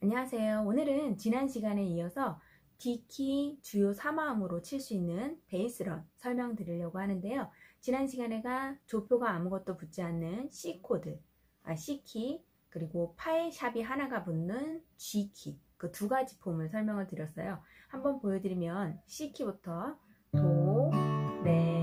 안녕하세요. 오늘은 지난 시간에 이어서 D키 주요 3화음으로 칠 수 있는 베이스런 설명드리려고 하는데요. 지난 시간에가 조표가 아무것도 붙지 않는 C코드, 아, C키, 그리고 파의 샵이 하나가 붙는 G키 그 두 가지 폼을 설명을 드렸어요. 한번 보여드리면 C키부터 도, 레,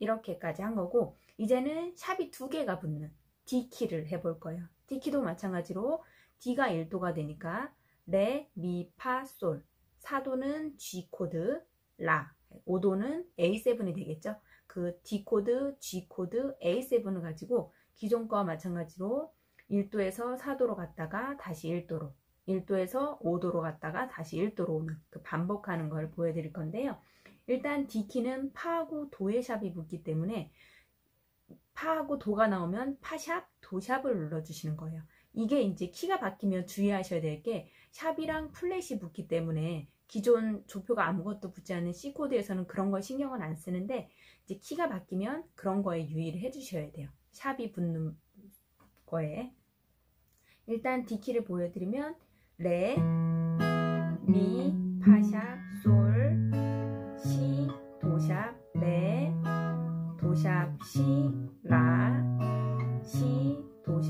이렇게까지 한 거고 이제는 샵이 두 개가 붙는 D키를 해볼 거예요. D키도 마찬가지로 D가 1도가 되니까 레, 미, 파, 솔 4도는 G코드, 라 5도는 A7이 되겠죠. 그 D코드, G코드, A7을 가지고 기존 거와 마찬가지로 1도에서 4도로 갔다가 다시 1도로 1도에서 5도로 갔다가 다시 1도로 오는 그 반복하는 걸 보여드릴 건데요. 일단 D키는 파하고 도의 샵이 붙기 때문에 파하고 도가 나오면 파샵, 도샵을 눌러주시는 거예요. 이게 이제 키가 바뀌면 주의하셔야 될 게 샵이랑 플랫이 붙기 때문에 기존 조표가 아무것도 붙지 않은 C코드에서는 그런 걸 신경을 안 쓰는데 이제 키가 바뀌면 그런 거에 유의를 해주셔야 돼요. 샵이 붙는 거에 일단 D키를 보여드리면 레, 미, 파샵, 솔,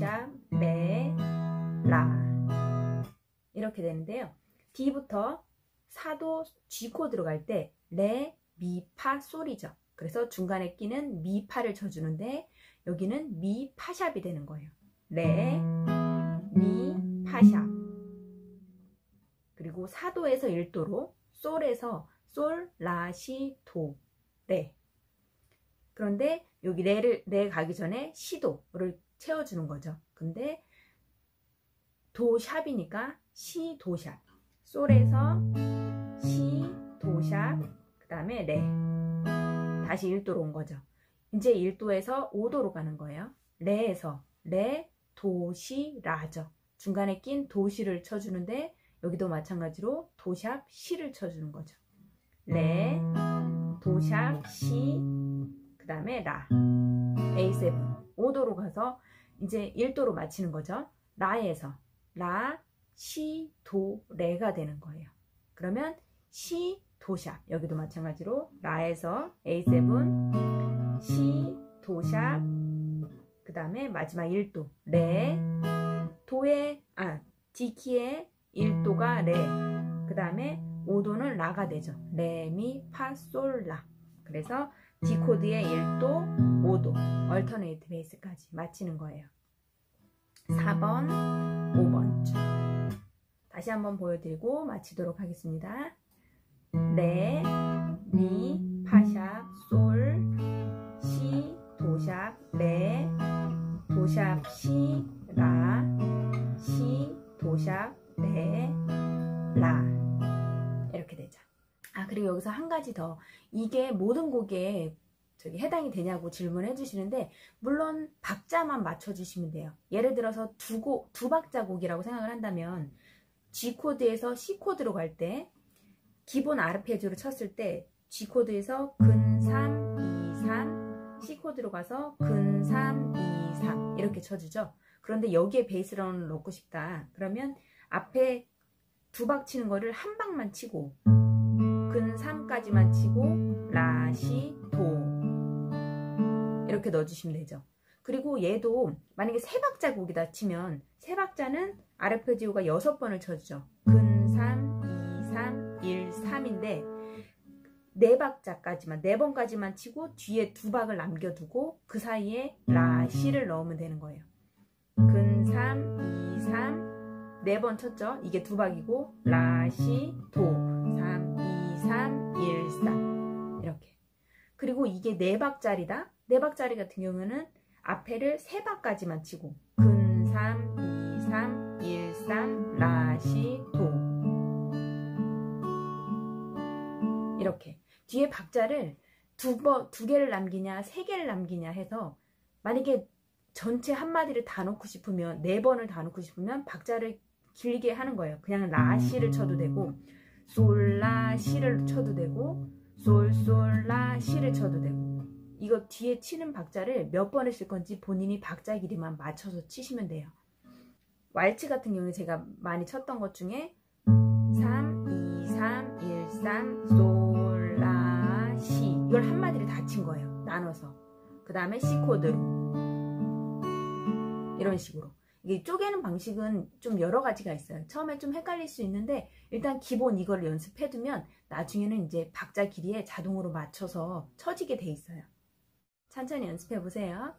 레, 라 이렇게 되는데요. D부터 사도 G코 들어갈 때 레, 미, 파, 솔이죠. 그래서 중간에 끼는 미, 파를 쳐주는데 여기는 미, 파샵이 되는 거예요. 레, 미, 파샵 그리고 사도에서 1도로 솔에서 솔, 라, 시, 도, 레 그런데 여기 레를 레 가기 전에 시도를 채워주는 거죠. 근데 도샵이니까 시, 도샵 솔에서 시, 도샵 그 다음에 레 다시 1도로 온 거죠. 이제 1도에서 5도로 가는 거예요. 레에서 레, 도, 시, 라죠. 중간에 낀 도시를 쳐주는데 여기도 마찬가지로 도샵, 시를 쳐주는 거죠. 레, 도샵, 시, 그 다음에 라, A7, 5도로 가서 이제 1도로 맞히는 거죠. 라에서 라, 시, 도, 레가 되는 거예요. 그러면 시, 도샵, 여기도 마찬가지로 라에서 A7, 시, 도샵, 그 다음에 마지막 1도, 레, 도의, 아, D키의 1도가 레, 그 다음에 5도는 라가 되죠. 레, 미, 파, 솔, 라. 그래서 D코드의 1도, 5도, alternate 베이스까지 맞히는 거예요. 4번, 5번 줄. 다시 한번 보여드리고 마치도록 하겠습니다. 레, 미, 파샵, 솔, 시, 도샵, 레, 도샵, 시, 라, 시, 도샵, 레, 라 이렇게 되죠. 아 그리고 여기서 한 가지 더 이게 모든 곡에 저기 해당이 되냐고 질문해 주시는데 물론 박자만 맞춰 주시면 돼요. 예를 들어서 두 곡, 두 박자 곡이라고 생각을 한다면 G 코드에서 C 코드로 갈 때 기본 아르페지오를 쳤을 때 G 코드에서 근 3, 2, 3, C 코드로 가서 근 3, 2, 3 이렇게 쳐주죠. 그런데 여기에 베이스런을 넣고 싶다. 그러면 앞에 두 박 치는 거를 한 박만 치고 근 3까지만 치고 라, 시, 도 이렇게 넣어주시면 되죠. 그리고 얘도 만약에 세 박자 곡이다 치면 세 박자는 아르페지오가 여섯 번을 쳐주죠. 근 3, 2, 3, 1, 3인데 네 박자까지만 네 번까지만 치고 뒤에 두 박을 남겨두고 그 사이에 라, 시를 넣으면 되는 거예요. 근 3, 2, 3, 네번 쳤죠. 이게 두 박이고 라, 시, 도 3, 2, 3, 1, 3 이렇게 그리고 이게 네 박짜리다. 네 박짜리 같은 경우는 앞에를 세 박까지만 치고 근 3, 2, 3, 1, 3, 라, 시, 도. 이렇게. 뒤에 박자를 두, 번, 두 개를 남기냐 세 개를 남기냐 해서 만약에 전체 한마디를 다 놓고 싶으면 네 번을 다 놓고 싶으면 박자를 길게 하는 거예요. 그냥 라 시를 쳐도 되고 솔라 시를 쳐도 되고 솔솔라 시를 쳐도 되고 이거 뒤에 치는 박자를 몇 번을 쓸 건지 본인이 박자 길이만 맞춰서 치시면 돼요. 왈츠 같은 경우에 제가 많이 쳤던 것 중에 3, 2, 3, 1, 3, 솔, 라, 시 이걸 한마디를 다 친 거예요. 나눠서. 그 다음에 C 코드로 이런 식으로 이게 쪼개는 방식은 좀 여러 가지가 있어요. 처음에 좀 헷갈릴 수 있는데 일단 기본 이걸 연습해두면 나중에는 이제 박자 길이에 자동으로 맞춰서 쳐지게 돼 있어요. 천천히 연습해 보세요.